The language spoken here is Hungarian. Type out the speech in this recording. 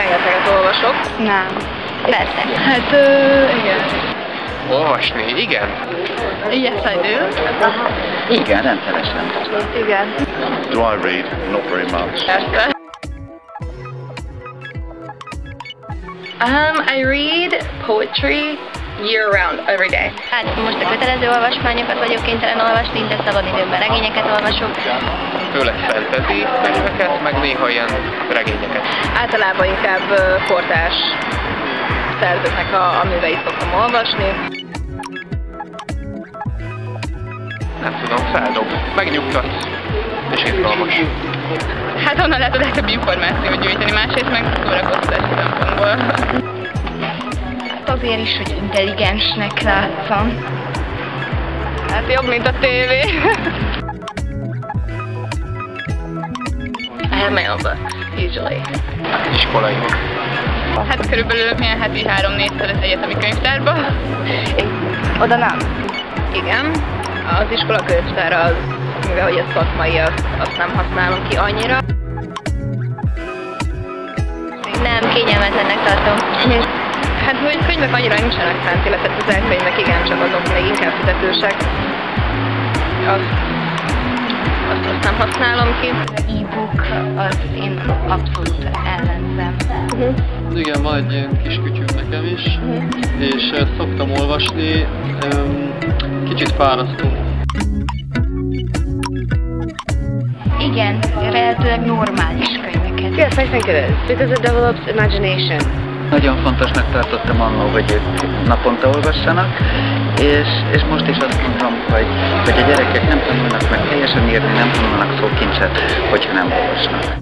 rengeteget olvasok. Nem. Persze. Hát, ö, igen. Olvasni, igen. Yes, I do. Igen, rendszeresen. Igen. Do I read? Not very much. Persze. Um, I read poetry year round, every day. Hát most a kötelező olvasmányokat vagyok kénytelen olvasni, de szabad időmben regényeket olvasok. Főleg fantasy könyveket, meg néha ilyen regényeket. Általában inkább kortás szerzőknek a, a műveit szoktam olvasni. Nem tudom, feldob. Megnyugtat. És izgalmas. Hát onnan lehet a legtöbb információt gyűjteni, másrészt meg szórakoztatási szempontból. Azért is, hogy intelligensnek látszom. Hát jobb, mint a tévé. Elmailba, usually. Iskolai. Hát körülbelül milyen heti három-négyszer az egyetemi könyvtárba. Oda nem. Igen, az iskola könyvtár az, mivel hogy a szakmai, azt, azt nem használom ki annyira. Nem, kényelmetlennek tartom. Hát hogy könyvek annyira nincsenek fent, illetve az elkönyvek igen, csak azok még inkább fizetősek. Azt, azt, azt nem használom ki. E-book, az én abszolút ellenzem. Igen, van egy ilyen kis kütyüm nekem is, és eh, szoktam olvasni, em, kicsit fárasztó. Igen, lehetőleg normális könyveket. Yes, I think it is because it develops imagination. Nagyon fontosnak tartottam annó, hogy ők naponta olvassanak, és, és most is azt mondom, hogy, hogy a gyerekek nem tanulnak meg helyesen írni, nem tanulnak szókincset, hogyha nem olvasnak.